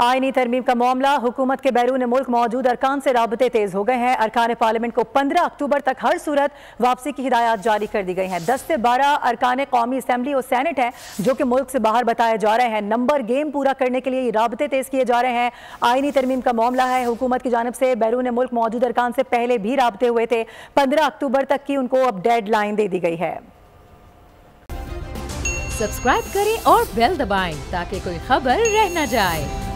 आईनी तरमीम का मामला, हुकूमत के बैरून मुल्क मौजूद अरकान से रबते तेज हो गए हैं। अरकान पार्लियामेंट को पंद्रह अक्टूबर तक हर सूरत वापसी की हिदायत जारी कर दी गई हैं। दस से बारह अरकान कौमी असम्बली और सैनेट हैं, जो कि मुल्क से बाहर बताए जा रहे हैं। नंबर गेम पूरा करने के लिए ये रबते तेज किए जा रहे हैं। आईनी तरमीम का मामला है, हुकूमत की जानब से बैरून मुल्क मौजूद अरकान से पहले भी रबते हुए थे। पंद्रह अक्टूबर तक की उनको अब डेड लाइन दे दी गई है। सब्सक्राइब करें और बेल दबाएँ, ताकि कोई खबर रह न जाए।